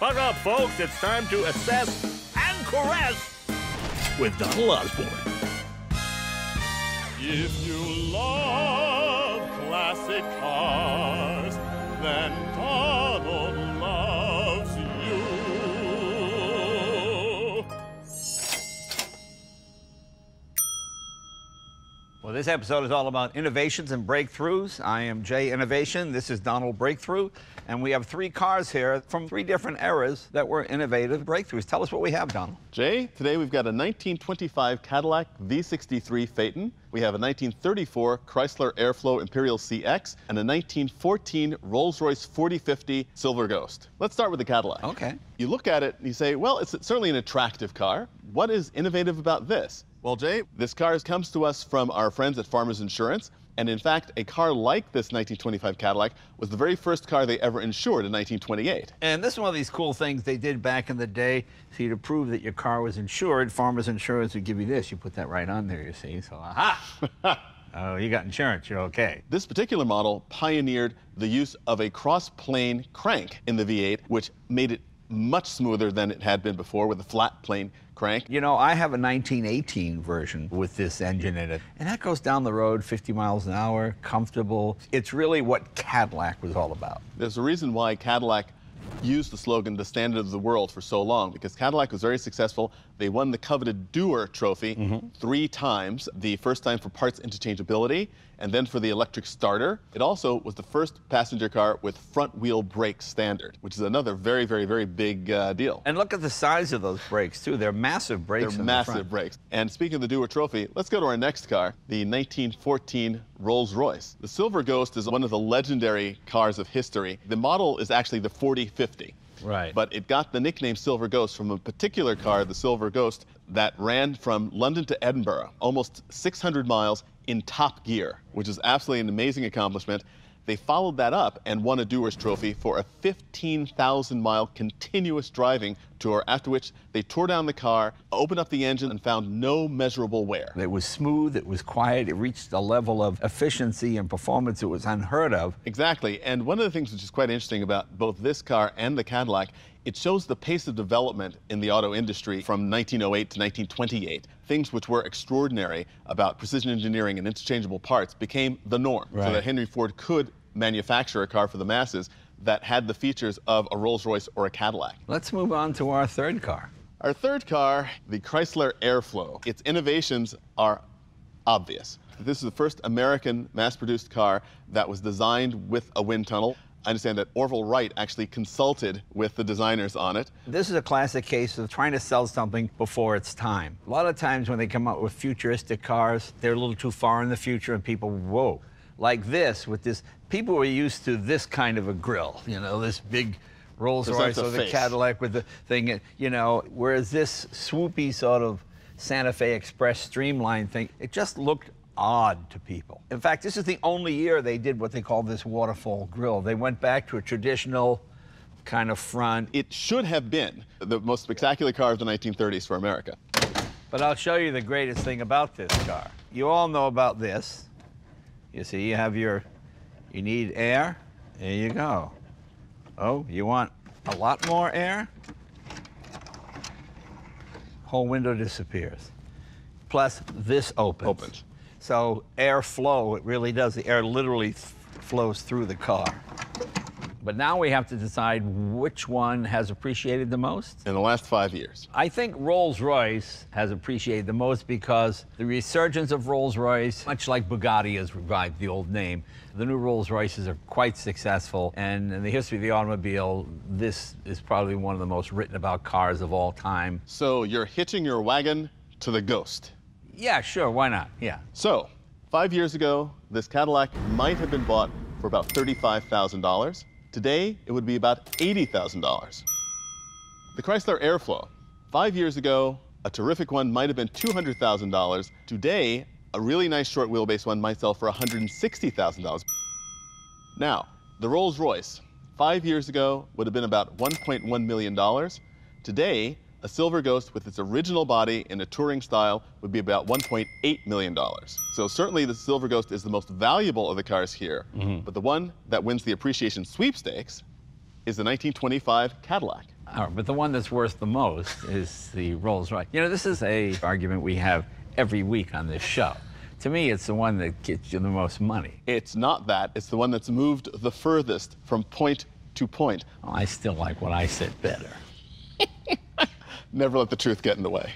Buck up, folks. It's time to assess and caress with Donald Osborne. If you love classic cars, then Donald Well, this episode is all about innovations and breakthroughs. I am Jay Innovation. This is Donald Breakthrough. And we have three cars here from three different eras that were innovative breakthroughs. Tell us what we have, Donald. Jay, today we've got a 1925 Cadillac V63 Phaeton. We have a 1934 Chrysler Airflow Imperial CX and a 1914 Rolls-Royce 4050 Silver Ghost. Let's start with the Cadillac. Okay. You look at it and you say, well, it's certainly an attractive car. What is innovative about this? Well, Jay, this car comes to us from our friends at Farmers Insurance. And in fact, a car like this 1925 Cadillac was the very first car they ever insured in 1928. And this is one of these cool things they did back in the day. See, to prove that your car was insured, Farmers Insurance would give you this. You put that right on there, you see. So, aha! oh, you got insurance. You're okay. This particular model pioneered the use of a cross-plane crank in the V8, which made it much smoother than it had been before with a flat plane crank. You know, I have a 1918 version with this engine in it, and that goes down the road 50 miles an hour, comfortable. It's really what Cadillac was all about. There's a reason why Cadillac used the slogan the standard of the world for so long because Cadillac was very successful. They won the coveted Dewar Trophy mm -hmm. three times. The first time for parts interchangeability and then for the electric starter. It also was the first passenger car with front wheel brake standard, which is another very, very, very big uh, deal. And look at the size of those brakes too. They're massive brakes. They're massive the brakes. And speaking of the Dewar Trophy, let's go to our next car, the 1914 Rolls-Royce. The Silver Ghost is one of the legendary cars of history. The model is actually the 4050. Right. But it got the nickname Silver Ghost from a particular car, the Silver Ghost, that ran from London to Edinburgh, almost 600 miles in top gear, which is absolutely an amazing accomplishment. They followed that up and won a Dewar's Trophy for a 15,000 mile continuous driving tour, after which they tore down the car, opened up the engine, and found no measurable wear. It was smooth, it was quiet, it reached a level of efficiency and performance that was unheard of. Exactly. And one of the things which is quite interesting about both this car and the Cadillac it shows the pace of development in the auto industry from 1908 to 1928. Things which were extraordinary about precision engineering and interchangeable parts became the norm, right. so that Henry Ford could manufacture a car for the masses that had the features of a Rolls-Royce or a Cadillac. Let's move on to our third car. Our third car, the Chrysler Airflow. Its innovations are obvious. This is the first American mass-produced car that was designed with a wind tunnel. I understand that Orville Wright actually consulted with the designers on it. This is a classic case of trying to sell something before its time. A lot of times when they come out with futuristic cars, they're a little too far in the future and people, whoa. Like this, with this, people were used to this kind of a grill, you know, this big Rolls Royce or the. Cadillac with the thing, you know, whereas this swoopy sort of Santa Fe Express streamline thing, it just looked odd to people. In fact, this is the only year they did what they call this waterfall grill. They went back to a traditional kind of front. It should have been the most spectacular car of the 1930s for America. But I'll show you the greatest thing about this car. You all know about this. You see, you have your, you need air. There you go. Oh, you want a lot more air? Whole window disappears. Plus, this opens. Opens. So airflow, it really does. The air literally flows through the car. But now we have to decide which one has appreciated the most. In the last five years. I think Rolls-Royce has appreciated the most because the resurgence of Rolls-Royce, much like Bugatti has revived the old name, the new Rolls-Royces are quite successful. And in the history of the automobile, this is probably one of the most written about cars of all time. So you're hitching your wagon to the ghost. Yeah, sure, why not? Yeah. So, five years ago, this Cadillac might have been bought for about $35,000. Today, it would be about $80,000. The Chrysler Airflow. Five years ago, a terrific one might have been $200,000. Today, a really nice short wheelbase one might sell for $160,000. Now, the Rolls-Royce, five years ago, would have been about $1.1 million. Today, a Silver Ghost with its original body in a touring style would be about $1.8 million. So certainly the Silver Ghost is the most valuable of the cars here, mm -hmm. but the one that wins the appreciation sweepstakes is the 1925 Cadillac. All right, but the one that's worth the most is the Rolls Royce. You know, this is a argument we have every week on this show. To me, it's the one that gets you the most money. It's not that. It's the one that's moved the furthest from point to point. I still like what I said better. Never let the truth get in the way.